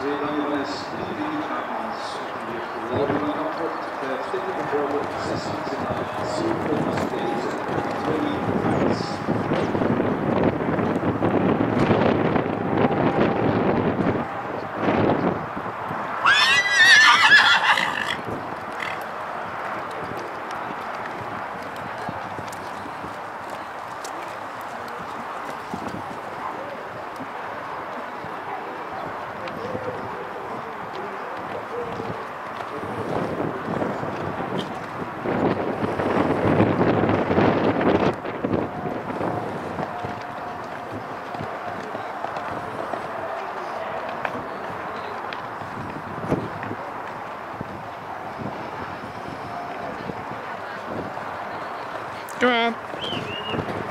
We the Sırayla Come on.